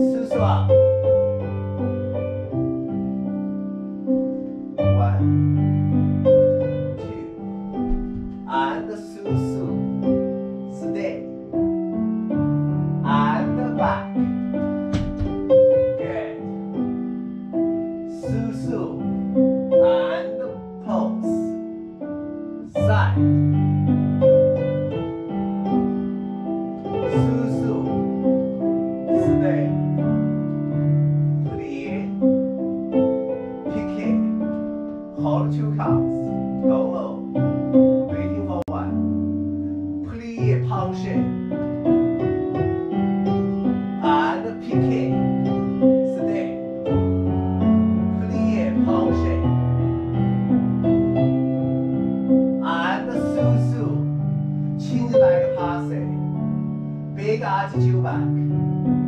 ce soir. One, two, and so soon. And back. Good. So and pulse. Side. two counts. Go low. Waiting for one. Plie penché. And picking Stay. Plie penché. And sou sou. Change like passe. Big attitude back.